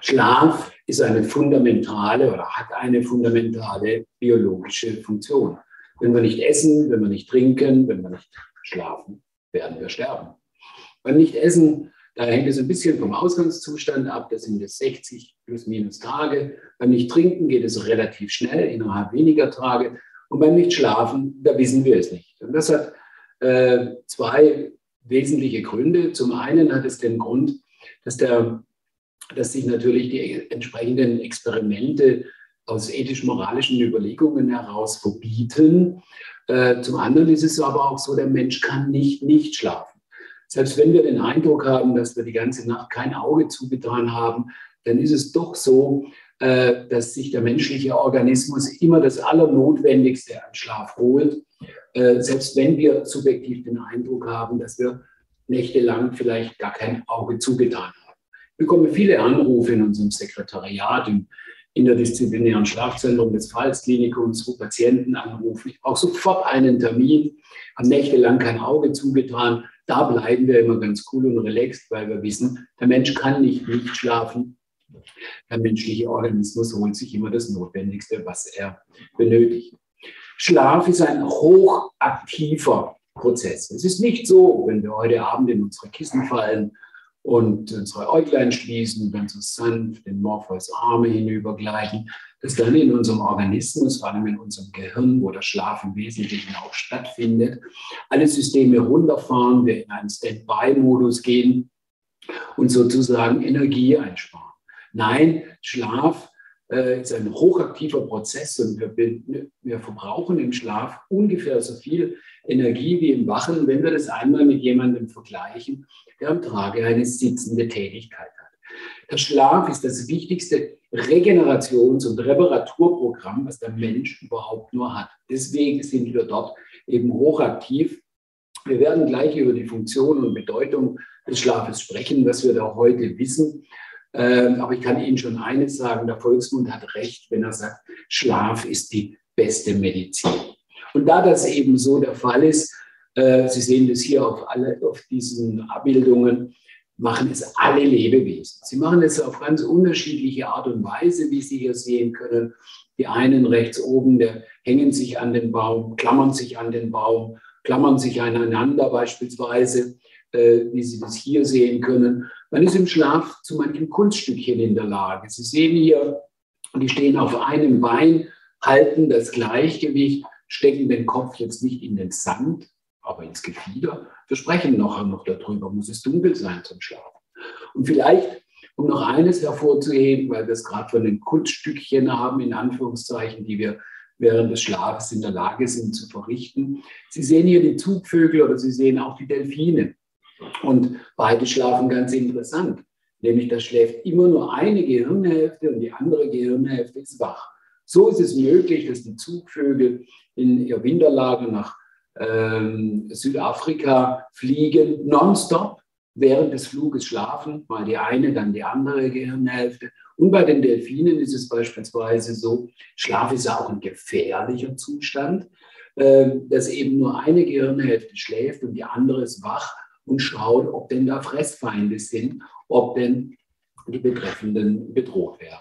Schlaf ist eine fundamentale oder hat eine fundamentale biologische Funktion. Wenn wir nicht essen, wenn wir nicht trinken, wenn wir nicht schlafen, werden wir sterben. Beim Nicht-Essen, da hängt es ein bisschen vom Ausgangszustand ab, das sind es 60 plus minus Tage. Beim Nicht-Trinken geht es relativ schnell, innerhalb weniger Tage. Und beim Nicht-Schlafen, da wissen wir es nicht. Und das hat äh, zwei wesentliche Gründe. Zum einen hat es den Grund, dass, der, dass sich natürlich die entsprechenden Experimente aus ethisch-moralischen Überlegungen heraus verbieten. Äh, zum anderen ist es aber auch so, der Mensch kann nicht nicht schlafen. Selbst wenn wir den Eindruck haben, dass wir die ganze Nacht kein Auge zugetan haben, dann ist es doch so, äh, dass sich der menschliche Organismus immer das Allernotwendigste an Schlaf holt. Äh, selbst wenn wir subjektiv den Eindruck haben, dass wir nächtelang vielleicht gar kein Auge zugetan haben. Bekomme viele Anrufe in unserem Sekretariat, im interdisziplinären Schlafzentrum des Pfalzklinikums, wo Patienten anrufen. Ich brauche sofort einen Termin, haben nächtelang kein Auge zugetan. Da bleiben wir immer ganz cool und relaxed, weil wir wissen, der Mensch kann nicht nicht schlafen. Der menschliche Organismus holt sich immer das Notwendigste, was er benötigt. Schlaf ist ein hochaktiver Prozess. Es ist nicht so, wenn wir heute Abend in unsere Kissen fallen und unsere Äuglein schließen, dann so sanft den Morpheus Arme hinübergleiten, dass dann in unserem Organismus, vor allem in unserem Gehirn, wo der Schlaf im Wesentlichen auch stattfindet, alle Systeme runterfahren, wir in einen Standby-Modus gehen und sozusagen Energie einsparen. Nein, Schlaf äh, ist ein hochaktiver Prozess und wir, wir verbrauchen im Schlaf ungefähr so viel Energie wie im Wachen, wenn wir das einmal mit jemandem vergleichen, der am Tage eine sitzende Tätigkeit hat. Der Schlaf ist das wichtigste Regenerations- und Reparaturprogramm, was der Mensch überhaupt nur hat. Deswegen sind wir dort eben hochaktiv. Wir werden gleich über die Funktion und Bedeutung des Schlafes sprechen, was wir da heute wissen. Ähm, aber ich kann Ihnen schon eines sagen, der Volksmund hat recht, wenn er sagt, Schlaf ist die beste Medizin. Und da das eben so der Fall ist, äh, Sie sehen das hier auf, alle, auf diesen Abbildungen, machen es alle Lebewesen. Sie machen es auf ganz unterschiedliche Art und Weise, wie Sie hier sehen können. Die einen rechts oben, der hängen sich an den Baum, klammern sich an den Baum, klammern sich aneinander beispielsweise, wie Sie das hier sehen können. Man ist im Schlaf zu manchen Kunststückchen in der Lage. Sie sehen hier, die stehen auf einem Bein, halten das Gleichgewicht, stecken den Kopf jetzt nicht in den Sand, aber ins Gefieder. Wir sprechen nachher noch darüber, muss es dunkel sein zum Schlafen. Und vielleicht, um noch eines hervorzuheben, weil wir es gerade von den Kunststückchen haben, in Anführungszeichen, die wir während des Schlafes in der Lage sind zu verrichten. Sie sehen hier die Zugvögel oder Sie sehen auch die Delfine. Und beide schlafen ganz interessant. Nämlich da schläft immer nur eine Gehirnhälfte und die andere Gehirnhälfte ist wach. So ist es möglich, dass die Zugvögel in ihr Winterlager nach ähm, Südafrika fliegen, nonstop, während des Fluges schlafen, mal die eine, dann die andere Gehirnhälfte. Und bei den Delfinen ist es beispielsweise so, Schlaf ist ja auch ein gefährlicher Zustand, äh, dass eben nur eine Gehirnhälfte schläft und die andere ist wach und schaut, ob denn da Fressfeinde sind, ob denn die Betreffenden bedroht werden.